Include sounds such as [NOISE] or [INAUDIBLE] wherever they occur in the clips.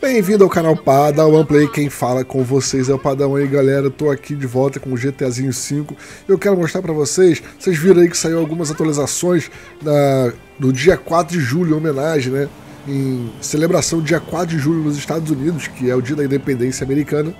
Bem-vindo ao canal Padawan Play, quem fala com vocês é o Padawan aí galera, tô aqui de volta com o GTAzinho 5 Eu quero mostrar pra vocês, vocês viram aí que saiu algumas atualizações da, do dia 4 de julho, em homenagem, né? Em celebração do dia 4 de julho nos Estados Unidos, que é o dia da independência americana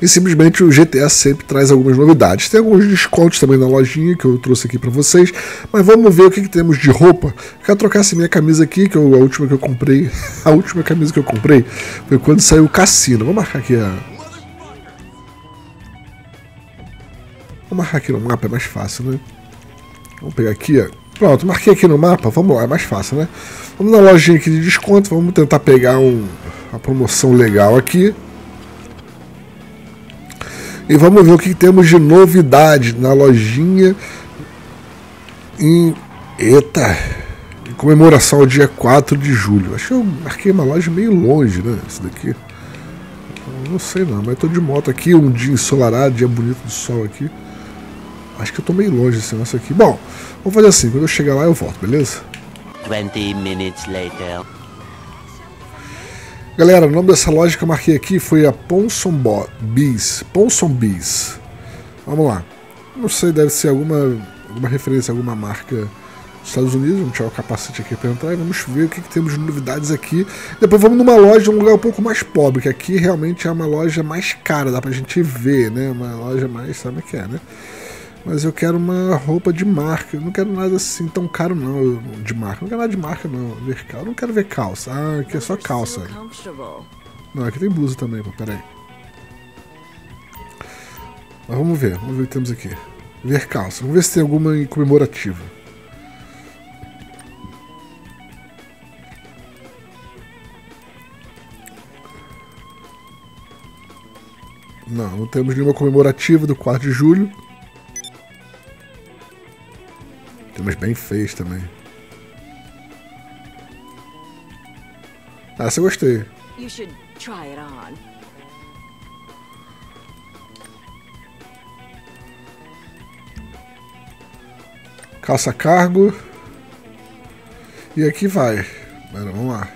e simplesmente o GTA sempre traz algumas novidades. Tem alguns descontos também na lojinha que eu trouxe aqui para vocês, mas vamos ver o que, que temos de roupa. quero trocar essa minha camisa aqui, que é a última que eu comprei. [LAUGHS] A última camisa que eu comprei foi quando saiu o Cassino. Vou marcar aqui a. Vou marcar aqui no mapa, é mais fácil, né? Vamos pegar aqui, ó. Pronto, marquei aqui no mapa, vamos lá, é mais fácil, né? Vamos na lojinha aqui de desconto, vamos tentar pegar um, uma promoção legal aqui. E vamos ver o que temos de novidade na lojinha. Em. Eita! Em comemoração ao dia 4 de julho. Acho que eu marquei uma loja meio longe, né? Essa daqui. Não sei não, mas tô de moto aqui, um dia ensolarado, dia bonito do sol aqui. Acho que eu tô meio longe esse negócio aqui. Bom, vamos fazer assim, quando eu chegar lá eu volto, beleza? 20 minutes later. Galera, o nome dessa loja que eu marquei aqui foi a Ponson Bees. Ponson Bees. Vamos lá. Não sei, deve ser alguma, alguma referência a alguma marca dos Estados Unidos. Vamos tirar o capacete aqui para entrar e vamos ver o que, que, temos de novidades aqui. Depois vamos numa loja, um lugar um pouco mais pobre, que aqui realmente é uma loja mais cara, dá pra gente ver, né? Uma loja mais, sabe o que é, né? Mas eu quero uma roupa de marca. Eu não quero nada assim tão caro não, de marca. Não quero nada de marca não. Ver calça. Eu não quero ver calça. Ah, aqui é só calça. Não, aqui tem blusa também, pô. Pera aí. Mas vamos ver. Vamos ver o que temos aqui. Ver calça. Vamos ver se tem alguma comemorativa. Não, não temos nenhuma comemorativa do 4 de julho. Umas bem feias também. Ah, essa eu gostei. Calça cargo. E aqui vai. Pera, vamos lá.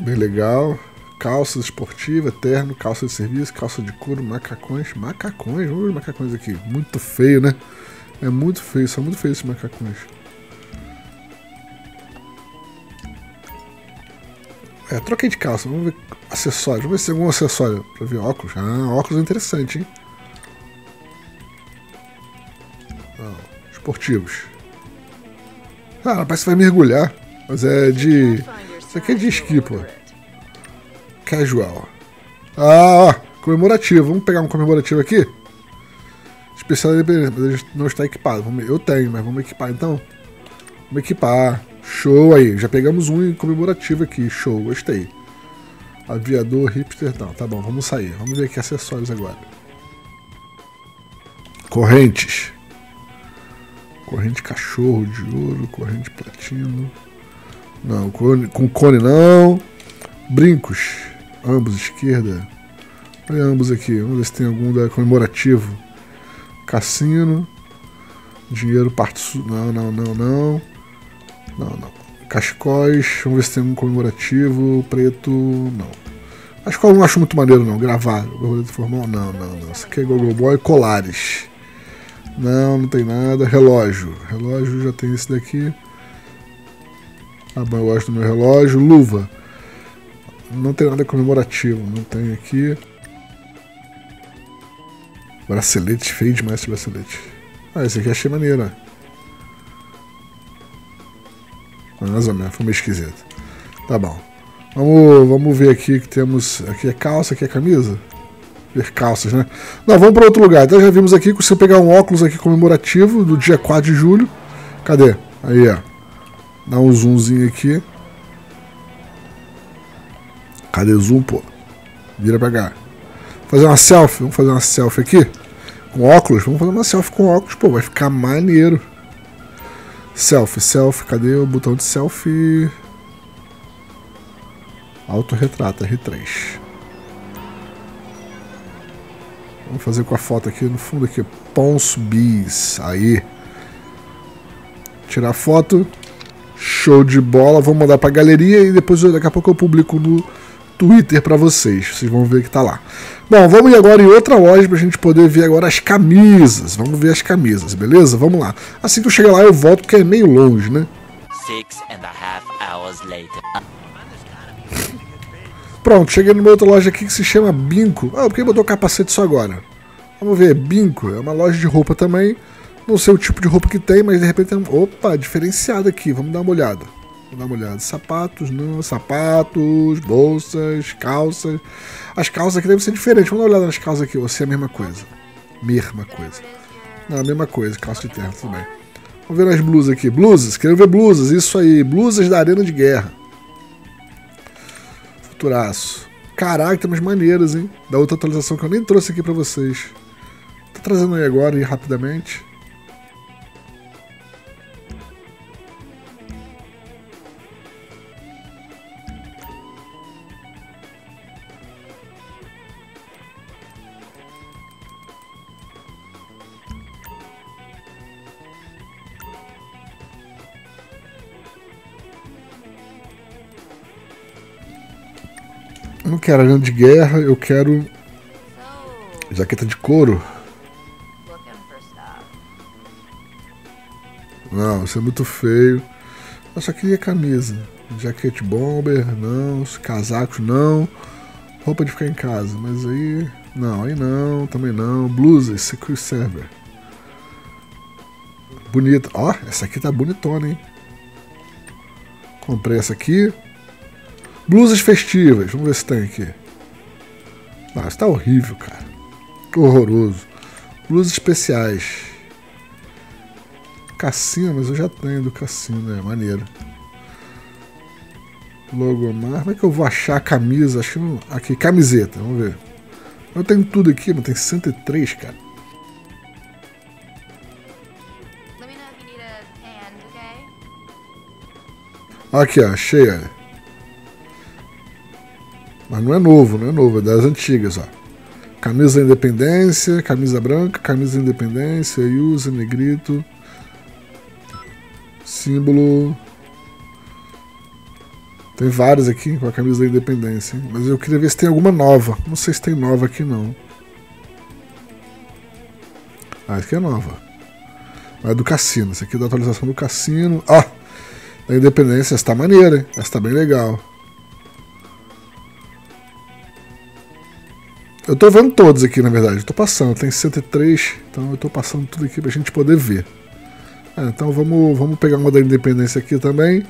Bem legal calça esportiva, terno, calça de serviço, calça de couro, macacões. Macacões, vamos ver macacões aqui. Muito feio, né? É muito feio, são muito feios esses macacões. É, troquei de calça, vamos ver acessórios. Vamos ver se tem algum acessório pra ver óculos. Ah, óculos é interessante, hein? Não, esportivos. Ah, parece que vai mergulhar. Mas é de. Isso aqui é de esqui, pô. Casual. Ah, ó, comemorativo. Vamos pegar um comemorativo aqui? Especial independente, não está equipado. Eu tenho, mas vamos equipar então? Vamos equipar. Show aí. Já pegamos um comemorativo aqui. Show, gostei. Aviador, hipster. Não, tá bom, vamos sair. Vamos ver aqui acessórios agora. Correntes. Corrente cachorro de ouro, corrente platino. Não, com cone não. Brincos ambos esquerda. Olha ambos aqui, vamos ver se tem algum da comemorativo. Cassino. Dinheiro parte. Não, não, não, não. Não, não. Cascóis, vamos ver se tem um comemorativo. Preto, não. Cascóis não acho muito maneiro, não. Gravar. Formal, não, não, não. Isso aqui é Google Boy. Colares. Não, não tem nada. Relógio. Relógio já tem esse daqui. Ah, eu gosto do meu relógio. Luva. Não tem nada comemorativo, não tem aqui. Bracelete, feio demais esse bracelete. Ah, esse aqui achei maneiro, Mais ou menos, foi meio esquisito. Tá bom. Vamos, vamos ver aqui que temos. Aqui é calça, aqui é camisa. Ver calças, né? Não, vamos para outro lugar. Então já vimos aqui que você pegar um óculos aqui comemorativo do dia 4 de julho. Cadê? Aí, ó. Dá um zoomzinho aqui. Cadê o zoom, pô? Vira pra cá. Fazer uma selfie. Vamos fazer uma selfie aqui? Com óculos? Vamos fazer uma selfie com óculos, pô. Vai ficar maneiro. Selfie, selfie. Cadê o botão de selfie? Autorretrato, R3. Vamos fazer com a foto aqui no fundo aqui. Pons Bis. Aí. Tirar foto. Show de bola. Vou mandar pra galeria e depois daqui a pouco eu publico no Twitter para vocês. Vocês vão ver que tá lá. Bom, vamos ir agora em outra loja pra gente poder ver agora as camisas. Vamos ver as camisas, beleza? Vamos lá. Assim que eu chegar lá eu volto porque é meio longe, né? Six and a half hours later. Pronto, cheguei numa outra loja aqui que se chama Binco. Ah, por que botou capacete só agora? Vamos ver, Binco é uma loja de roupa também. Não sei o tipo de roupa que tem, mas de repente tem um... Opa, diferenciado aqui, vamos dar uma olhada. Vamos dar uma olhada. Sapatos, não, sapatos, bolsas, calças. As calças aqui devem ser diferentes. Vamos dar uma olhada nas calças aqui, se é a mesma coisa. Mesma coisa. Não, a mesma coisa, calça de terra, tudo bem. Vamos ver as blusas aqui. Blusas, quero ver blusas, isso aí. Blusas da Arena de Guerra. Futuraço. Caraca, tem umas maneiras, hein? Da outra atualização que eu nem trouxe aqui pra vocês. Tô trazendo aí agora e rapidamente. Não quero arena de guerra, eu quero jaqueta de couro. Não, isso é muito feio. Eu só queria camisa. Jaquete bomber, não. Casacos, não. Roupa de ficar em casa, mas aí. Não, aí não, também não. Blusa, Secure Server. Bonita. Ó, essa aqui tá bonitona, hein? Comprei essa aqui. Blusas festivas. Vamos ver se tem aqui. Nossa, tá horrível, cara. Horroroso. Blusas especiais. Cassino, mas eu já tenho do Cassino, é maneiro. Logomar. Como é que eu vou achar a camisa? Acho que não. Aqui, camiseta, vamos ver. Eu tenho tudo aqui, mas tem 103, cara. Aqui, ó, achei, olha. Mas não é novo, não é novo, é das antigas, ó. Camisa da Independência, camisa branca, camisa da Independência, usa, negrito. Símbolo. Tem vários aqui com a camisa da Independência, hein? mas eu queria ver se tem alguma nova. Não sei se tem nova aqui não. Ah, essa aqui é nova. Mas é do Cassino. Essa aqui é da atualização do Cassino. Ó! Ah, da Independência. Essa tá maneira, hein? Essa tá bem legal. Eu tô vendo todos aqui, na verdade. Eu tô passando. Tem 103, então eu tô passando tudo aqui pra gente poder ver. É, então vamos, vamos pegar uma da Independência aqui também.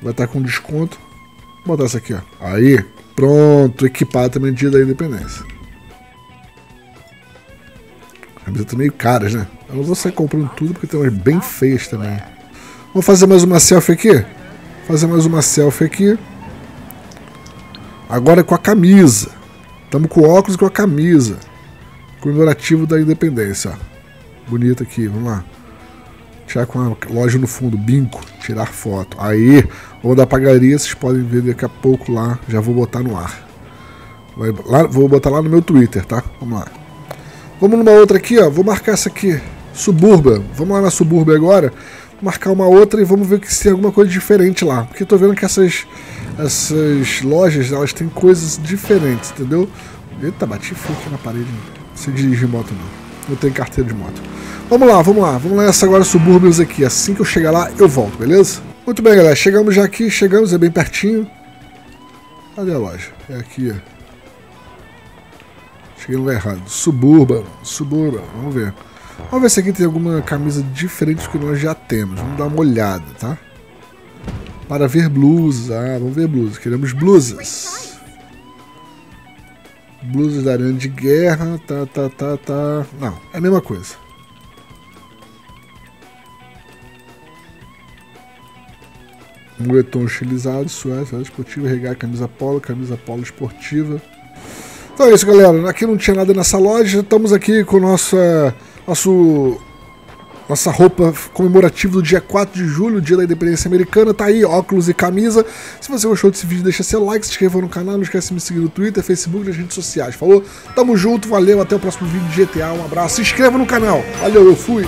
Vai estar tá com desconto. Vou botar essa aqui, ó. Aí, pronto. Equipado também dia da Independência. Camisetas meio caras, né? Eu não vou sair comprando tudo porque tem umas bem feias também. Vamos fazer mais uma selfie aqui? Fazer mais uma selfie aqui. Agora com a camisa. Estamos com óculos e com a camisa. Comemorativo da independência. Bonito aqui, vamos lá. Tirar com a loja no fundo, binco, tirar foto. Aí, vou dar pagaria, vocês podem ver daqui a pouco lá. Já vou botar no ar. Vai, lá, vou botar lá no meu Twitter, tá? Vamos lá. Vamos numa outra aqui, ó. Vou marcar essa aqui. Suburba. Vamos lá na Suburba agora. Vou marcar uma outra e vamos ver se tem alguma coisa diferente lá. Porque tô vendo que essas essas lojas, elas têm coisas diferentes, entendeu? Eita, bati fogo na parede. Se dirigir moto não. Não tem carteira de moto. Vamos lá, vamos lá. Vamos nessa agora subúrbios aqui. Assim que eu chegar lá, eu volto, beleza? Muito bem, galera. Chegamos já aqui. Chegamos, é bem pertinho. Cadê a loja? É aqui, ó. Cheguei no lugar errado. Suburba. Suburba. Vamos ver. Vamos ver se aqui tem alguma camisa diferente do que nós já temos. Vamos dar uma olhada, tá? Para ver blusas. Ah, vamos ver blusas. Queremos blusas. Blusas da Arena de Guerra. Tá, tá, tá, tá. Não, é a mesma coisa. Moletom estilizado, suéter, esportiva, regar, camisa polo, camisa polo esportiva. Então é isso, galera. Aqui não tinha nada nessa loja. Estamos aqui com nossa, nosso nossa roupa comemorativa do dia 4 de julho, dia da independência americana. Tá aí, óculos e camisa. Se você gostou desse vídeo, deixa seu like, se inscreva no canal, não esquece de me seguir no Twitter, Facebook e nas redes sociais. Falou? Tamo junto, valeu, até o próximo vídeo de GTA. Um abraço, se inscreva no canal. Valeu, eu fui.